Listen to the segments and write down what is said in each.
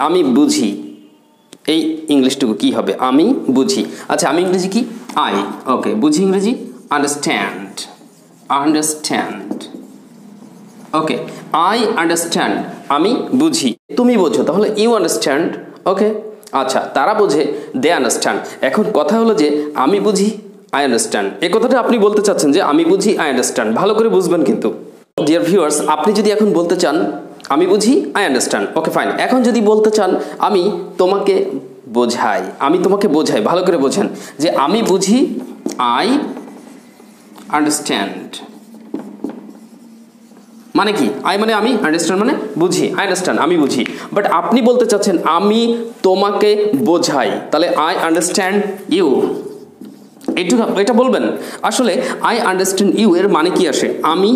আমি বুঝি। এই ইংলিশটুকু কি হবে? আমি বুঝি। আচ্ছা আমি ইংরেজি কি? আই। ওকে, বুঝি ইংরেজি? Understand. Understand. Okay, I understand. আমি বুঝি। তুমি বোঝো, তাহলে ইউ আন্ডারস্ট্যান্ড। ওকে আচ্ছা তারা বোঝে, দে আন্ডারস্ট্যান্ড। এখন কথা হলো যে, আমি বুঝি, আই আন্ডারস্ট্যান্ড। এ কথাটা আপনি বলতে চাচ্ছেন যে, আমি বুঝি, আই আন্ডারস্ট্যান্ড। ভালো করে বুঝবেন কিন্তু। ডিয়ার ভিউয়ার্স আপনি যদি এখন বলতে চান আমি বুঝি? আই আন্ডারস্ট্যান্ড ওকে ফাইন এখন যদি বলতে চান, আমি তোমাকে বোঝাই। আমি তোমাকে বোঝাই, ভালো করে বোঝেন। যে আমি বুঝি আই আন্ডারস্ট্যান্ড মানে কি? আই মানে আমি আন্ডারস্ট্যান্ড মানে বুঝি। আই আন্ডারস্ট্যান্ড আমি বুঝি। বাট আপনি বলতে চাচ্ছেন, আমি তোমাকে বোঝাই। তাহলে আই আন্ডারস্ট্যান্ড ইউ এইটুকু, এটা বলবেন? আসলে আই আন্ডারস্ট্যান্ড ইউ এর মানে কি আসে? আমি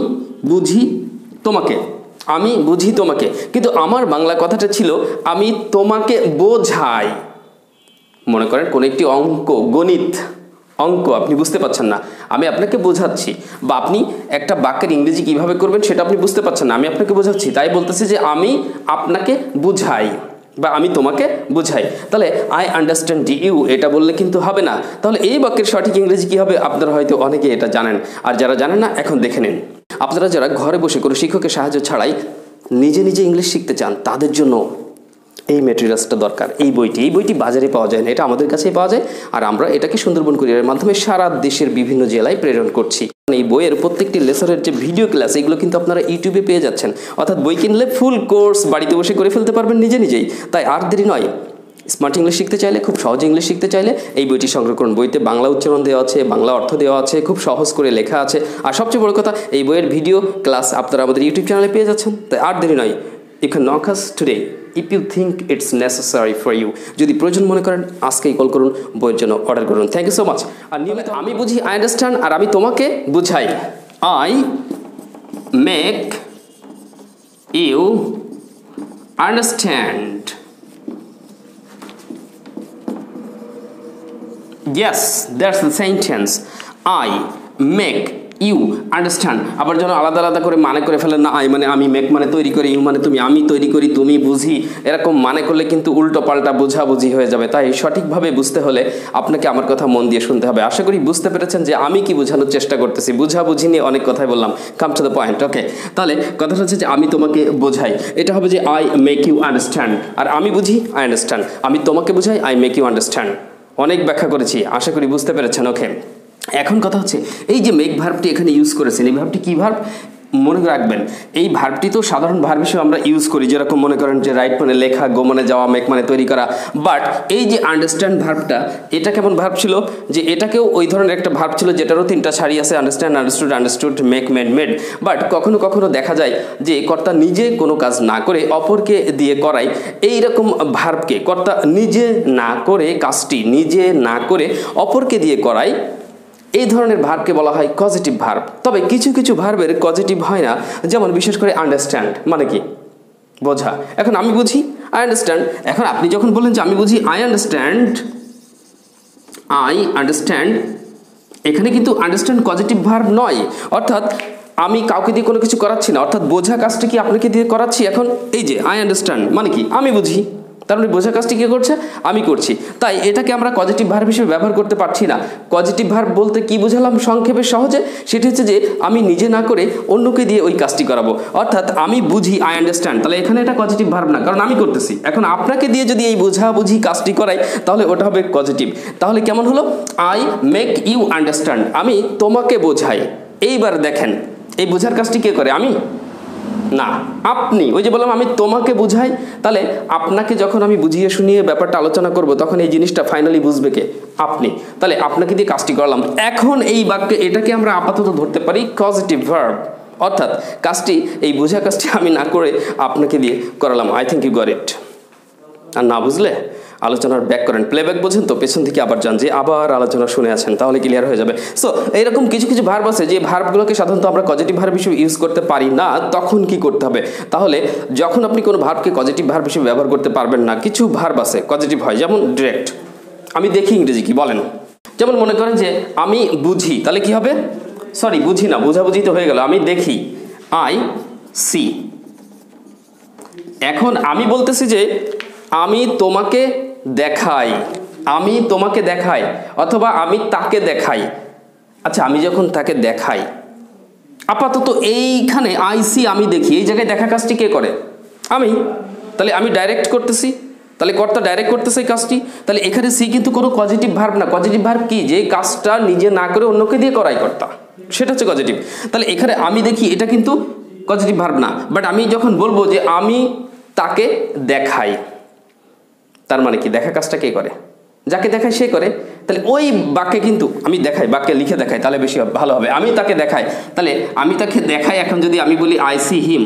বুঝি তোমাকে। আমি বুঝি তোমাকে, কিন্তু আমার বাংলা কথাটা ছিল, আমি তোমাকে বোঝাই। মনে করেন কোনো একটি অঙ্ক, গণিত, অঙ্ক, আপনি বুঝতে পারছেন না। আমি আপনাকে বোঝাচ্ছি, বা আপনি একটা বাক্যের ইংরেজি কীভাবে করবেন সেটা আপনি বুঝতে পারছেন না। আমি আপনাকে বোঝাচ্ছি, তাই বলতেছি যে আমি আপনাকে বুঝাই, বা আমি তোমাকে বুঝাই। তাহলে আই আন্ডারস্ট্যান্ড ইউ এটা বললে কিন্তু হবে না। তাহলে এই বাক্যের সঠিক ইংরেজি কী হবে? আপনারা হয়তো অনেকে এটা জানেন। আর যারা জানেন না, এখন দেখে নিন। আপনারা যারা ঘরে বসে কোনো শিক্ষকের সাহায্য ছাড়াই নিজে নিজে ইংলিশ শিখতে চান, তাদের জন্য এই মেটেরিয়ালসটা দরকার। এই বইটি এই বইটি বাজারে পাওয়া যায় না, এটা আমাদের কাছেই পাওয়া যায়। আর আমরা এটাকে সুন্দরবন কুরিয়ারের মাধ্যমে সারা দেশের বিভিন্ন জেলায় প্রেরণ করছি। এই বইয়ের প্রত্যেকটি লেসনের যে ভিডিও ক্লাস, এগুলো কিন্তু আপনারা ইউটিউবে পেয়ে যাচ্ছেন। অর্থাৎ বই কিনলে ফুল কোর্স বাড়িতে বসে করে ফেলতে পারবেন নিজে নিজেই। তাই আর দেরি নয় স্মার্ট ইংলিশ শিখতে চাইলে, খুব সহজ ইংলিশ শিখতে চাইলে এই বইটি সংগ্রহ করুন। বইতে বাংলা উচ্চারণ দেওয়া আছে, বাংলা অর্থ দেওয়া আছে, খুব সহজ করে লেখা আছে। আর সবচেয়ে বড় কথা, এই বইয়ের ভিডিও ক্লাস আপনারা আমাদের ইউটিউব চ্যানেলে পেয়ে যাচ্ছেন। তাই আর দেরি নয়, you can knock us today. If you think it's necessary for you, যদি প্রয়োজন মনে করেন, আজকেই কল করুন, বইয়ের জন্য অর্ডার করুন। Thank you so much. আর নিয়মিত আমি বুঝি, আই আন্ডারস্ট্যান্ড, আর আমি তোমাকে বুঝাই। I make you understand. Yes, that's the sentence. I make you understand আবার যেন আলাদা আলাদা করে মানে করে ফেলেন না আই মানে আমি মেক মানে তৈরি করি ইউ মানে তুমি আমি তৈরি করি তুমি বুঝি। এরকম মানে করলে কিন্তু উল্টো পাল্টা বুঝাবুঝি হয়ে যাবে। তাই সঠিকভাবে বুঝতে হলে আপনাকে আমার কথা মন দিয়ে শুনতে হবে। আশা করি বুঝতে পেরেছেন যে আমি কি বোঝানোর চেষ্টা করতেছি। বুঝাবুঝি নিয়ে অনেক কথাই বললাম। Come to the point okay তাহলে কথাটা হচ্ছে যে আমি তোমাকে বোঝাই। এটা হবে যে আই মেক ইউ আন্ডারস্ট্যান্ড আর আমি বুঝি আই আন্ডারস্ট্যান্ড আমি তোমাকে বুঝাই আই মেক ইউ আন্ডারস্ট্যান্ড অনেক ব্যাখ্যা করেছি, আশা করি বুঝতে পেরেছেন, ওকে। এখন কথা হচ্ছে, এই যে মেক ভার্বটি এখানে ইউজ করেছেন, এই ভার্বটি কী ভার্ব মনে রাখবেন, এই ভার্বটি তো সাধারণ ভার্ব হিসেবে আমরা ইউজ করি, যেরকম মনে করেন যে রাইট মানে লেখা গো মানে যাওয়া মেক মানে তৈরি করা বাট এই যে আন্ডারস্ট্যান্ড ভার্বটা এটা কেমন ভার্ব ছিল? যে এটাকেও ওই ধরনের একটা ভার্ব ছিল যেটারও তিনটা সারি আছে understand understood understood make made made but কখনো কখনো দেখা যায় যে কর্তা নিজে কোনো কাজ না করে অপরকে দিয়ে করায়। এই রকম ভার্বকে কর্তা নিজে না করে কাজটি নিজে না করে অপরকে দিয়ে করায়। এই ধরনের ভার্বকে বলা হয় পজিটিভ ভার্ব তবে কিছু কিছু ভার্বের পজিটিভ হয় না, যেমন বিশেষ করে আন্ডারস্ট্যান্ড মানে কি? বোঝা। এখন আমি বুঝি আই আন্ডারস্ট্যান্ড এখন আপনি যখন বললেন যে আমি বুঝি আই আন্ডারস্ট্যান্ড আই আন্ডারস্ট্যান্ড এখানে কিন্তু আন্ডারস্ট্যান্ড পজিটিভ ভার্ব নয়। অর্থাৎ আমি কাউকে দিয়ে কোনো কিছু করাচ্ছি না, অর্থাৎ বোঝা কাজটা কি আপনাকে দিয়ে করাচ্ছি এখন? এই যে আই আন্ডারস্ট্যান্ড মানে কি? আমি বুঝি। তার মানে বোঝা কাজটি কী করছে? আমি করছি। তাই এটাকে আমরা পজিটিভ ভার্ব হিসেবে ব্যবহার করতে পারছি না। পজিটিভ ভার্ব বলতে কি বুঝালাম সংক্ষেপে সহজে? সেটি হচ্ছে যে আমি নিজে না করে অন্যকে দিয়ে ওই কাজটি করাবো। অর্থাৎ আমি বুঝি আই আন্ডারস্ট্যান্ড তাহলে এখানে এটা পজিটিভ ভার্ব না, কারণ আমি করতেছি। এখন আপনাকে দিয়ে যদি এই বোঝা বুঝি কাজটি করাই, তাহলে ওটা হবে পজিটিভ তাহলে কেমন হলো? আই মেক ইউ আন্ডারস্ট্যান্ড আমি তোমাকে বোঝাই। এইবার দেখেন, এই বোঝার কাজটি কে করে? আমি? না, আপনি, ওই যে বললাম আমি তোমাকে বুঝাই, তাহলে আপনাকে যখন আমি বুঝিয়ে শুনিয়ে ব্যাপারটা আলোচনা করব, তখন এই জিনিসটা ফাইনালি বুঝবে কে? আপনি। তাহলে আপনাকে দিয়ে কাজটি করলাম। এখন এই বাক্যে এটাকে আমরা আপাতত ধরতে পারি পজিটিভ ভার্ব অর্থাৎ কাজটি, এই বোঝা কাজটি আমি না করে আপনাকে দিয়ে করালাম। I think you got it আর না বুঝলে? আলোচনার ব্যাক করেন। প্লেব্যাক বোঝেন তো, পেছন থেকে আবার যান, যে আবার আলোচনা শুনে আছেন তাহলে ক্লিয়ার হয়ে যাবে। সো এইরকম কিছু কিছু ভার্ব আছে, যে ভার্বগুলোকে সাধারণত আমরা পজিটিভ ভার্ব হিসেবে ইউজ করতে পারি না, তখন কি করতে হবে? তাহলে, যখন আপনি কোনো ভার্বকে পজিটিভ ভার্ব হিসেবে ব্যবহার করতে পারবেন না, কিছু ভার্ব আছে পজিটিভ হয়, যেমন ডিরেক্ট আমি দেখি ইংরেজি কি, বলেন। যেমন মনে করেন যে, আমি বুঝি, তাহলে কি হবে? সরি বুঝি না, বুঝাবুঝি তো হয়ে গেল। আমি দেখি আই সি এখন আমি বলতেছি যে, আমি তোমাকে দেখাই। আমি তোমাকে দেখাই অথবা আমি তাকে দেখাই। আচ্ছা আমি যখন তাকে দেখাই, আপাতত এইখানে আইসি আমি দেখি। এই জায়গায় দেখা কাজটি কে করে? আমি। তাহলে আমি ডাইরেক্ট করতেছি। তাহলে কর্তা ডাইরেক্ট করতেছে এই কাজটি। তাহলে এখানে সি কিন্তু কোনো পজিটিভ ভার্ব না। পজিটিভ ভার্ব কি? যে কাজটা নিজে না করে অন্যকে দিয়ে করাই কর্তা। সেটা হচ্ছে পজিটিভ তাহলে এখানে আমি দেখি, এটা কিন্তু পজিটিভ ভার্ব না। বাট আমি যখন বলব যে আমি তাকে দেখাই তার মানে কি? দেখা কাজটা কে করে? যাকে দেখায় সে করে। তাহলে ওই বাক্যে কিন্তু আমি দেখাই, বাক্যে লিখে দেখাই, তাহলে বেশি ভালো হবে। আমি তাকে দেখাই। তাহলে আমি তাকে দেখাই এখন যদি আমি বলি আই সি হিম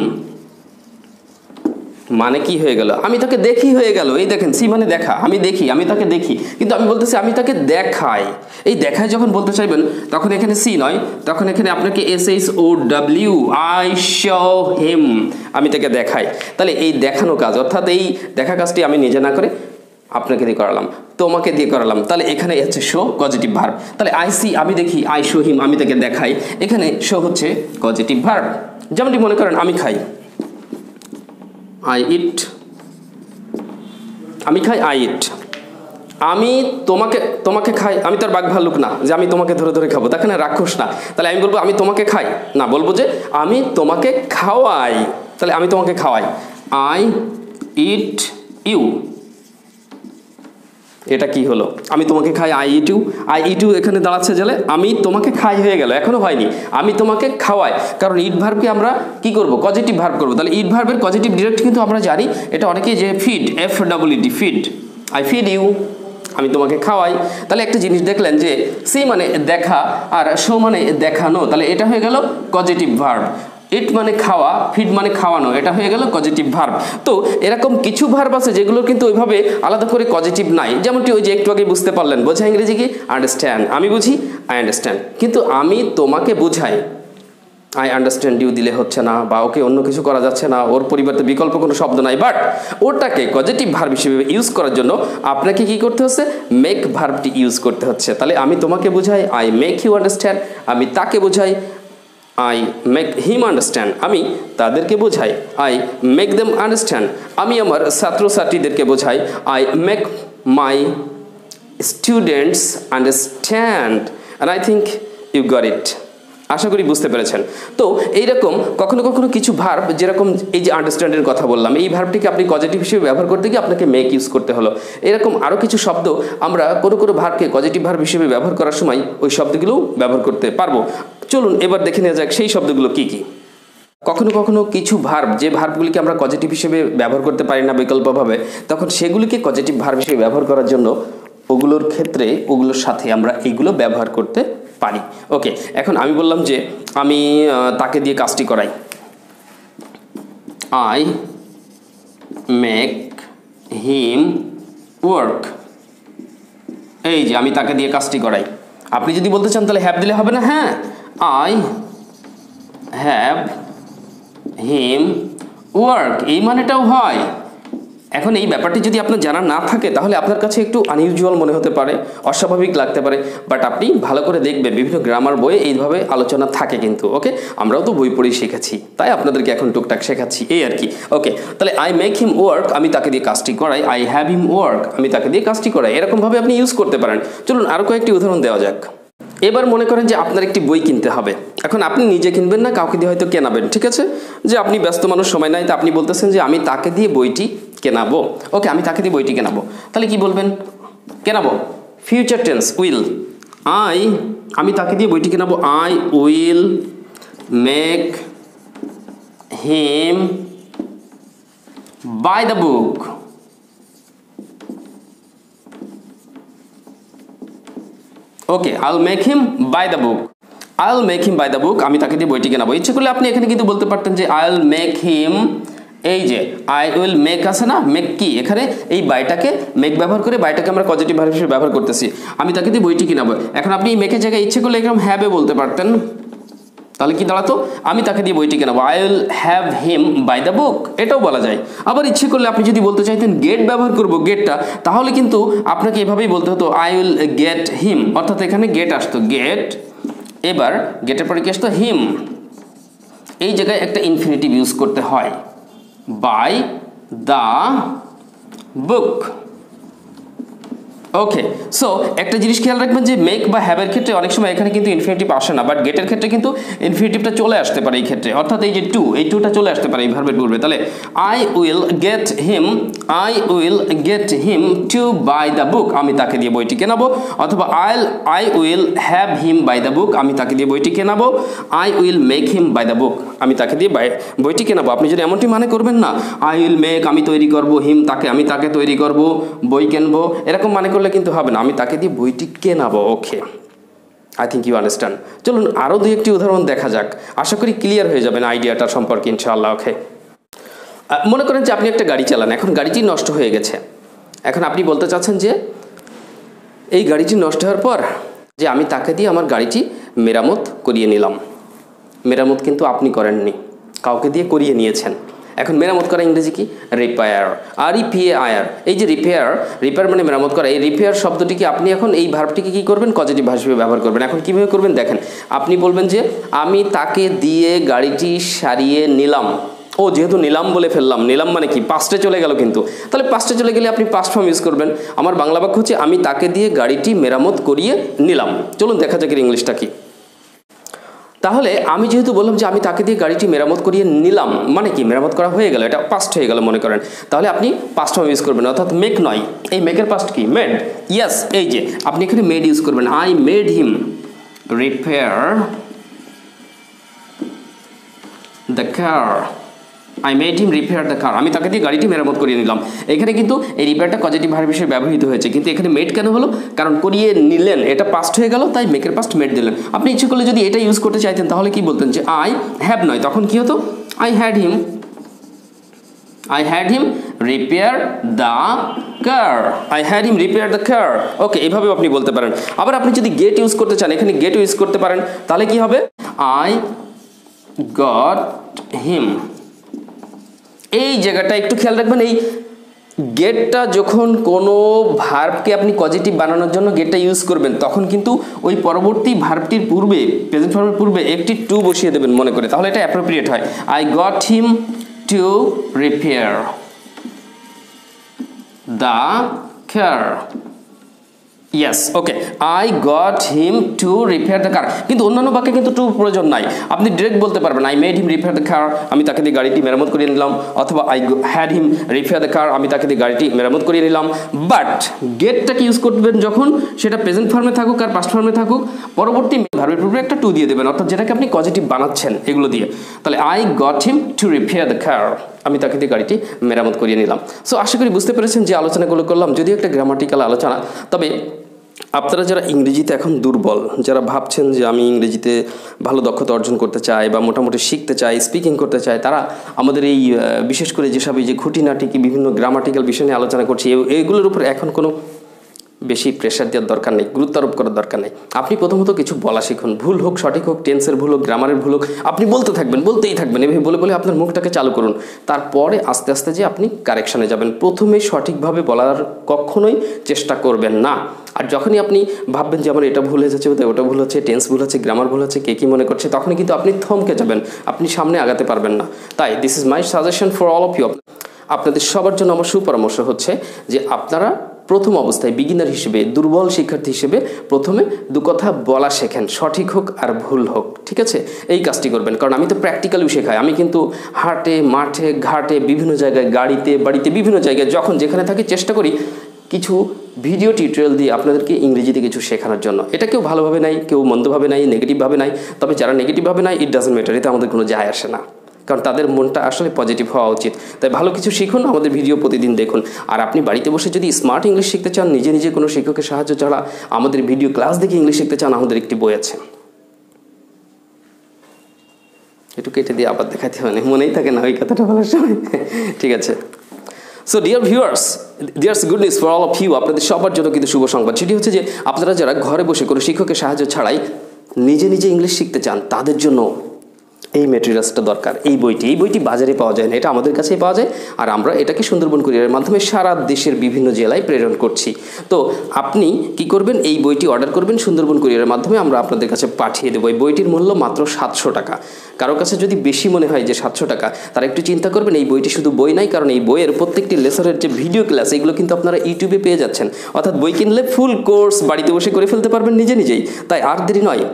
মানে কি হয়ে গেল? আমি তাকে দেখি হয়ে গেল। এই দেখেন সি মানে দেখা। আমি দেখি, আমি তাকে দেখি। কিন্তু আমি বলতেছি, আমি তাকে দেখাই। এই দেখায় যখন বলতে চাইবেন, তখন এখানে সি নয়। তখন এখানে আপনাকে S H O W I show him আমি তাকে দেখাই। তাহলে এই দেখানো কাজ, অর্থাৎ এই দেখা কাজটি আমি নিজে না করে আপনাকে দিয়ে করালাম, তোমাকে দিয়ে করালাম। তাহলে এখানে হচ্ছে শো পজিটিভ ভার্ব তাহলে আই সি আমি দেখি আই শো হিম আমি তাকে দেখাই। এখানে শো হচ্ছে পজিটিভ ভার্ব যেমনটি মনে করেন, আমি খাই। আই ইট আমি খাই আই ইট আমি তোমাকে তোমাকে খাই, আমি তার বাঘ ভাল্লুক না, যে আমি তোমাকে ধরে ধরে খাব। তাকে না, রাক্ষস না। তাহলে আমি বলব, আমি তোমাকে খাই। না, বলব যে, আমি তোমাকে খাওয়াই। তাহলে আমি তোমাকে খাওয়াই। আই ইট ইউ এটা কি হলো? আমি তোমাকে খাই আই ইটু আই ইটু এখানে দাঁড়াচ্ছে জেলে, আমি তোমাকে খাই হয়ে গেল, এখনও হয়নি। আমি তোমাকে খাওয়াই। কারণ ইট ভার্বকে আমরা কি করব? পজিটিভ ভার্ব করব। তাহলে ইট ভার্বের পজিটিভ ডিরেক্ট কিন্তু আমরা জানি, এটা অনেকেই যে feed F double E D feed I feed you আমি তোমাকে খাওয়াই। তাহলে একটা জিনিস দেখলেন যে সি মানে দেখা আর শো মানে দেখানো। তাহলে এটা হয়ে গেল পজিটিভ ভার্ব ইট মানে খাওয়া ফিড মানে খাওয়ানো, এটা হয়ে গেল পজিটিভ ভার্ব তো এরকম কিছু ভার্ব আছে যেগুলো কিন্তু ওইভাবে আলাদা করে পজিটিভ নাই। যেমনটি ওই যে একটু আগে বুঝতে পারলেন, বোঝা ইংরেজি কি? আন্ডারস্ট্যান্ড আমি বুঝি আই আন্ডারস্ট্যান্ড কিন্তু আমি তোমাকে বুঝাই। আই আন্ডারস্ট্যান্ড ইউ দিলে হচ্ছে না, বা ওকে অন্য কিছু করা যাচ্ছে না, ওর পরিবর্তে বিকল্প কোনো শব্দ নাই। বাট ওটাকে পজিটিভ ভার্ব হিসেবে ইউজ করার জন্য আপনাকে কি করতে হচ্ছে? মেক ভার্বটি ইউজ করতে হচ্ছে। তাহলে আমি তোমাকে বুঝাই আই মেক ইউ আন্ডারস্ট্যান্ড আমি তাকে বুঝাই আই মেক হিম আন্ডারস্ট্যান্ড আমি তাদেরকে বোঝাই। আই মেক দেম আন্ডারস্ট্যান্ড আমি আমার ছাত্রছাত্রীদেরকে বোঝাই। I make my students understand and I think you got it আশা করি বুঝতে পেরেছেন। তো এইরকম কখনো কখনো কিছু ভার্ব যেরকম এই যে আন্ডারস্ট্যান্ডের কথা বললাম, এই ভার্বটিকে আপনি পজিটিভ হিসেবে ব্যবহার করতে গিয়ে আপনাকে মেক ইউজ করতে হলো। এরকম আরও কিছু শব্দ আমরা কোনো কোনো ভার্বকে পজিটিভ ভার্ব হিসেবে ব্যবহার করার সময় ওই শব্দগুলোও ব্যবহার করতে পারব। চলুন এবার দেখে নেওয়া যাক সেই শব্দগুলো কি কি। কখনো কখনো কিছু ভার্ব যে ভার্বগুলিকে আমরা পজিটিভ হিসেবে ব্যবহার করতে পারি না বিকল্পভাবে, তখন সেগুলিকে পজিটিভ ভার্ব হিসেবে ব্যবহার করার জন্য ওগুলোর ক্ষেত্রে, ওগুলোর সাথে আমরা এইগুলো ব্যবহার করতে পারি। ওকে এখন আমি বললাম যে আমি তাকে দিয়ে কাজটি করাই। আই মেক হিম ওয়ার্ক এই যে আমি তাকে দিয়ে কাজটি করাই। আপনি যদি বলতে চান তাহলে হ্যাভ দিলে হবে না? হ্যাঁ। আই হ্যাভ হিম ওয়ার্ক এই মানেটাও হয়। এখন এই ব্যাপারটি যদি আপনার জানা না থাকে, তাহলে আপনার কাছে একটু আনইউজুয়াল মনে হতে পারে, অস্বাভাবিক লাগতে পারে। বাট আপনি ভালো করে দেখবেন, বিভিন্ন গ্রামার বইয়ে এইভাবে আলোচনা থাকে কিন্তু ওকে আমরাও তো বই পড়েই শিখেছি তাই আপনাদেরকে এখন টুকটাক শেখাচ্ছি, এই আর কি ওকে তাহলে আই মেক হিম ওয়ার্ক আমি তাকে দিয়ে কাজটি করাই আই হ্যাভ হিম ওয়ার্ক আমি তাকে দিয়ে কাজটি করাই। এরকমভাবে আপনি ইউজ করতে পারেন। চলুন আরও কয়েকটি উদাহরণ দেওয়া যাক। এবার মনে করেন যে আপনার একটি বই কিনতে হবে। এখন আপনি নিজে কিনবেন না, কাউকে দিয়ে হয়তো কেনাবেন, ঠিক আছে? যে আপনি ব্যস্ত মানুষ, সময় নাই, তা আপনি বলতেছেন যে আমি তাকে দিয়ে বইটি কেনাবো? ওকে, আমি তাকে দিয়ে বইটি কেনাবো। তাহলে কি বলবেন? কেনাবো? ফিউচার টেন্স উইল আই আমি তাকে দিয়ে বইটি কেনাবো। I will make him buy the book okay I'll make him buy the book I'll make him buy the book আমি তাকে দিয়ে বইটি কেনাবো। ইচ্ছে করলে আপনি এখানে কিন্তু বলতে পারতেন যে আইল মেক হিম এই যে আই উইল মেক আছে না? মেক কি? এখানে এই বাইটাকে মেক ব্যবহার করে বাইটাকে আমরা পজিটিভ ভার্ব হিসেবে ব্যবহার করতেছি। আমি তাকে দিয়ে বইটি কিনাবো। এখন আপনি মেকের জায়গায় ইচ্ছে করলে এরকম হ্যাবে বলতে পারতেন। তাহলে কি দাঁড়াতো? আমি তাকে দিয়ে বইটি কেনাবো। I will have him buy the book এটাও বলা যায়। আবার ইচ্ছে করলে আপনি যদি বলতে চাইতেন গেট ব্যবহার করব গেটটা তাহলে কিন্তু আপনাকে এভাবেই বলতে হতো আই উইল গেট হিম অর্থাৎ এখানে গেট আসতো। গেট এবার গেটের পরে কি আসতো? হিম এই জায়গায় একটা ইনফিনিটিভ ইউজ করতে হয়। Buy the book okay so একটা জিনিস খেয়াল রাখবেন যে মেক বা হ্যাবের ক্ষেত্রে অনেক সময় এখানে কিন্তু ইনফিনিটিভ আসে না বাট গেটের ক্ষেত্রে কিন্তু ইনফিনিটিভটা চলে আসতে পারে এই ক্ষেত্রে। অর্থাৎ এই যে টু এই টুটা চলে আসতে পারে এই ভার্বের তাহলে I will get him I will get him to buy the book আমি তাকে দিয়ে বইটি কেনাবো, অথবা I'll I will have him buy the book আমি তাকে দিয়ে বইটি কেনাবো I will make him buy the book আমি তাকে দিয়ে বইটি কেনাবো। আপনি যদি এমনটি মানে করবেন না আই উইল মেক আমি তৈরি করব হিম তাকে, আমি তাকে তৈরি করব, বই কিনবো, এরকম মানে করলে কিন্তু হবে না। আমি তাকে দিয়ে বইটি কেনাবো, okay. I think you understand চলুন আরও দুই একটি উদাহরণ দেখা যাক। আশা করি ক্লিয়ার হয়ে যাবেন আইডিয়াটা সম্পর্কে, ইনশাআল্লাহ, ওকে। মনে করেন যে আপনি একটা গাড়ি চালান, এখন গাড়িটি নষ্ট হয়ে গেছে। এখন আপনি বলতে চাচ্ছেন যে, এই গাড়িটি নষ্ট হওয়ার পর যে আমি তাকে দিয়ে আমার গাড়িটি মেরামত করিয়ে নিলাম। মেরামত কিন্তু আপনি করেননি। কাউকে দিয়ে করিয়ে নিয়েছেন। এখন মেরামত করা ইংরেজি কি? Repair R E P A I R এই যে রিপেয়ার রিপেয়ার মানে মেরামত করা, এই রিপেয়ার শব্দটিকে আপনি এখন এই ভার্বটিকে কী করবেন? পজিটিভ হিসেবে ব্যবহার করবেন। এখন কীভাবে করবেন? দেখেন, আপনি বলবেন যে, আমি তাকে দিয়ে গাড়িটি সারিয়ে নিলাম। ও, যেহেতু নিলাম বলে ফেললাম, নিলাম মানে কি? পাস্টে চলে গেল কিন্তু। তাহলে পাস্টে চলে গেলে আপনি পাস্ট ফর্ম ইউজ করবেন। আমার বাংলা বাক্য হচ্ছে, আমি তাকে দিয়ে গাড়িটি মেরামত করিয়ে নিলাম। চলুন দেখা যাক এর ইংলিশটা কি। তাহলে আমি যেহেতু বললাম যে আমি তাকে দিয়ে গাড়িটি মেরামত করিয়ে নিলাম মানে কি মেরামত করা হয়ে গেল, এটা পাস্ট হয়ে গেল মনে করেন, তাহলে আপনি পাস্ট ইউজ করবেন, অর্থাৎ মেক নয়, এই মেকের পাস্ট কি? মেড ইয়াস এই যে, আপনি এখানে মেড ইউজ করবেন I made him repair the car I made him repair the car আমি তাকে দিয়ে গাড়িটি মেরামত করিয়ে নিলাম। এখানে কিন্তু এই রিপেয়ারটা পজিটিভ ভার্ব হিসেবে ব্যবহৃত হয়েছে। কিন্তু এখানে মেড কেন হলো? কারণ করিয়ে নিলেন, এটা পাস্ট হয়ে গেল, তাই মেকের পাস্ট মেড দিলেন। আপনি ইচ্ছে করলে যদি এটা ইউজ করতে চাইতেন, তাহলে কি বলতেন যে আই হ্যাভ নয়। তখন কি হতো? I had him I had him repair the car I had him repair the car okay এইভাবেও আপনি বলতে পারেন। আবার আপনি যদি গেট ইউজ করতে চান, এখানে গেট ইউজ করতে পারেন। তাহলে কি হবে? আই গট হিম এই জায়গাটা একটু খেয়াল রাখবেন, এই গেটটা যখন কোনো ভার্বকে আপনি পজিটিভ বানানোর জন্য গেটটা ইউজ করবেন, তখন কিন্তু ওই পরবর্তী ভার্বটির পূর্বে প্রেজেন্ট ফর্মের পূর্বে একটি টু বসিয়ে দেবেন মনে করে, তাহলে এটা অ্যাপ্রোপ্রিয়েট হয়। I got him to repair the car yes okay I got him to repair the car কিন্তু অন্যান্য বাক্যে কিন্তু টু প্রয়োজন নাই। আপনি ডিরেক্ট বলতে পারবেন I made him repair the car আমি তাকে দিয়ে গাড়িটি মেরামত করিয়ে নিলাম। অথবা I had him repair the car আমি তাকে দিয়ে গাড়িটি মেরামত করিয়ে নিলাম। বাট গেটটাকে ইউজ করবেন যখন? সেটা প্রেজেন্ট ফর্মে থাকুক আর পাস্ট ফর্মে থাকুক। পরবর্তী ভার্বের পূর্বে একটা টু দিয়ে দেবেন। অর্থাৎ যেটাকে আপনি পজিটিভ বানাচ্ছেন এগুলো দিয়ে। তাহলে I got him to repair the car আমি তাকে দিয়ে গাড়িটি মেরামত করিয়ে নিলাম। সো আশা করি বুঝতে পেরেছেন যে আলোচনাগুলো করলাম। যদি একটা গ্রামাটিক্যাল আলোচনা, তবে আপনারা যারা ইংরেজিতে এখন দুর্বল, যারা ভাবছেন যে আমি ইংরেজিতে ভালো দক্ষতা অর্জন করতে চাই বা মোটামুটি শিখতে চাই স্পিকিং করতে চাই, তারা আমাদের এই বিশেষ করে যেসব এই যে খুঁটিনাটি কি বিভিন্ন গ্রামাটিক্যাল বিষয় নিয়ে আলোচনা করছি এগুলোর উপর এখন কোনো বেশি প্রেশার দেওয়ার দরকার নেই, গুরুত্ব আরোপ করার দরকার নেই। আপনি প্রথমত কিছু বলা শিখুন, ভুল হোক, সঠিক হোক টেন্সের ভুল হোক গ্রামারের ভুল হোক, আপনি বলতে থাকবেন, বলতেই থাকবেন, এভাবে বলে বলে আপনার মুখটাকে চালু করুন। তারপরে আস্তে আস্তে যে আপনি কারেকশানে যাবেন। প্রথমে সঠিকভাবে বলার কখনোই চেষ্টা করবেন না। আর যখনই আপনি ভাববেন যে আমার এটা ভুল হয়ে যাচ্ছে, ওটা ভুল হচ্ছে টেন্স ভুল হচ্ছে গ্রামার ভুল হচ্ছে, কে কী মনে করছে, তখনই কিন্তু আপনি থমকে যাবেন। আপনি সামনে আগাতে পারবেন না। তাই this is my suggestion for all of you আপনাদের সবার জন্য আমার সুপরামর্শ হচ্ছে যে আপনারা প্রথম অবস্থায় বিগিনার হিসেবে, দুর্বল শিক্ষার্থী হিসেবে প্রথমে দু কথা বলা শেখেন। সঠিক হোক আর ভুল হোক, ঠিক আছে? এই কাজটি করবেন। কারণ আমি তো প্র্যাকটিক্যালিও শেখাই। আমি কিন্তু হাটে, মাঠে, ঘাটে, বিভিন্ন জায়গায়, গাড়িতে, বাড়িতে, বিভিন্ন জায়গায় যখন যেখানে থাকি চেষ্টা করি কিছু ভিডিও টিউটোরিয়াল দিয়ে আপনাদেরকে ইংরেজিতে কিছু শেখানোর জন্য। এটা কেউ ভালোভাবে নাই, কেউ মন্দভাবে নাই নেগেটিভভাবে নাই। তবে যারা নেগেটিভভাবে নাই ইট ডাজেন্ট ম্যাটার এতে আমাদের কোনো যায় আসে না। কারণ তাদের মনটা আসলে পজিটিভ হওয়া উচিত। তাই ভালো কিছু শিখুন, আমাদের ভিডিও প্রতিদিন দেখুন। আর আপনি বাড়িতে বসে যদি স্মার্ট ইংলিশ শিখতে চান, নিজে নিজে কোনো শিক্ষকের সাহায্য ছাড়া আমাদের ভিডিও ক্লাস দেখে ইংলিশ শিখতে চান, আমাদের একটি বই আছে। একটু কেটে দিয়ে আবার দেখাতে হবে, মনেই থাকে না ওই কথাটা বলার সময়। ঠিক আছে। So dear viewers dears good news for all of you আপনাদের সবার জন্য কিন্তু শুভ সংবাদ। সেটি হচ্ছে যে, আপনারা যারা ঘরে বসে কোনো শিক্ষকের সাহায্য ছাড়াই নিজে নিজে ইংলিশ শিখতে চান, তাদের জন্য এই মেটেরিয়ালসটা দরকার। এই বইটি এই বইটি বাজারে পাওয়া যায় না, এটা আমাদের কাছেই পাওয়া যায়। আর আমরা এটাকে সুন্দরবন কুরিয়ারের মাধ্যমে সারা দেশের বিভিন্ন জেলায় প্রেরণ করছি। তো আপনি কি করবেন? এই বইটি অর্ডার করবেন সুন্দরবন কুরিয়ারের মাধ্যমে, আমরা আপনাদের কাছে পাঠিয়ে দেবো। এই বইটির মূল্য মাত্র সাতশো টাকা। কারোর কাছে যদি বেশি মনে হয় যে সাতশো টাকা, তারা একটু চিন্তা করবেন, এই বইটি শুধু বই নাই, কারণ এই বইয়ের প্রত্যেকটি লেসনের যে ভিডিও ক্লাস এগুলো কিন্তু আপনারা ইউটিউবে পেয়ে যাচ্ছেন। অর্থাৎ বই কিনলে ফুল কোর্স বাড়িতে বসে করে ফেলতে পারবেন নিজে নিজেই। তাই আর দেরি নয়।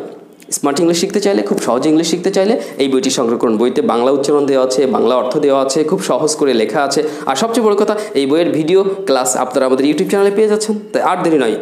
স্মার্ট ইংলিশ শিখতে চাইলে, খুব সহজে ইংলিশ শিখতে চাইলে এই বইটি সংগ্রহ করুন। বইতে বাংলা উচ্চারণ দেওয়া আছে, বাংলা অর্থ দেওয়া আছে, খুব সহজ করে লেখা আছে। আর সবচেয়ে বড় কথা, এই বইয়ের ভিডিও, ক্লাস আপনারা আমাদের ইউটিউব চ্যানেলে পেয়ে যাচ্ছেন। তাই আর দেরি নয়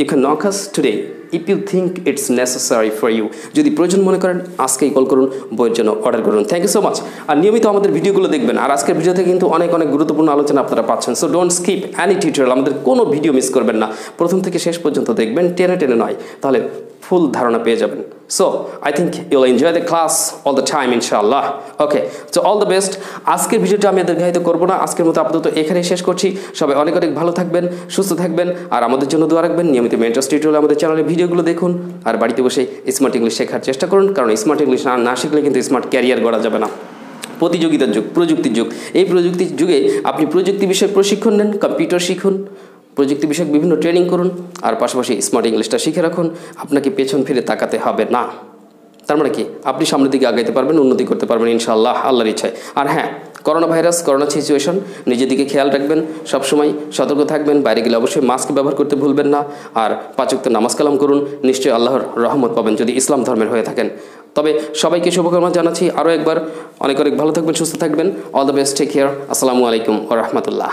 you can knock today if you think it's necessary for you যদি প্রয়োজন মনে করেন, আজকেই কল করুন, বইয়ের জন্য অর্ডার করুন। থ্যাংক ইউ সো মাচ আর নিয়মিত আমাদের ভিডিওগুলো দেখবেন। আর আজকের ভিডিওতে কিন্তু অনেক অনেক গুরুত্বপূর্ণ আলোচনা আপনারা পাচ্ছেন। So don't skip any tutorial আমাদের কোনো ভিডিও মিস করবেন না। প্রথম থেকে শেষ পর্যন্ত দেখবেন, টেনে টেনে নয়। তাহলে ফুল ধারণা পেয়ে যাবেন। So I think you'll enjoy the class all the time ইনশাআল্লাহ okay so all the best আজকের ভিডিওটা আমি দীর্ঘায়িত করব না। আজকের মতো আপাতত এখানেই শেষ করছি। সবাই অনেক অনেক ভালো থাকবেন, সুস্থ থাকবেন, আর আমাদের জন্য দোয়া রাখবেন। নিয়মিত মেন্টার টিউটোরিয়াল আমাদের চ্যানেলে ভিডিওগুলো দেখুন, আর বাড়িতে বসে স্মার্ট ইংলিশ শেখার চেষ্টা করুন, কারণ স্মার্ট ইংলিশ না শিখলে কিন্তু স্মার্ট ক্যারিয়ার গড়া যাবে না। প্রতিযোগিতার যুগ, প্রযুক্তির যুগ। এই প্রযুক্তির যুগে আপনি প্রযুক্তি বিষয়ে প্রশিক্ষণ নেন কম্পিউটার শিখুন প্রযুক্তি বিষয়ক বিভিন্ন ট্রেনিং করুন, আর পাশাপাশি স্মার্ট ইংলিশটা শিখে রাখুন, আপনাকে পেছন ফিরে তাকাতে হবে না। তার মানে কি? আপনি সামনের দিকে আগাইতে পারবেন, উন্নতি করতে পারবেন, ইনশাআল্লাহ, আল্লাহর ইচ্ছায়। আর হ্যাঁ করোনা ভাইরাস করোনা সিচুয়েশন নিজের দিকে খেয়াল রাখবেন, সবসময় সতর্ক থাকবেন, বাইরে গেলে অবশ্যই মাস্ক ব্যবহার করতে ভুলবেন না, আর পাঁচুক্ত নামাজ কালাম করুন, নিশ্চয়ই আল্লাহর রহমত পাবেন যদি ইসলাম ধর্মের হয়ে থাকেন। তবে সবাইকে শুভকামনা জানাচ্ছি, আরও একবার, অনেক অনেক ভালো থাকবেন, সুস্থ থাকবেন all the best take care আসসালামু আলাইকুম রহমতুল্লাহ।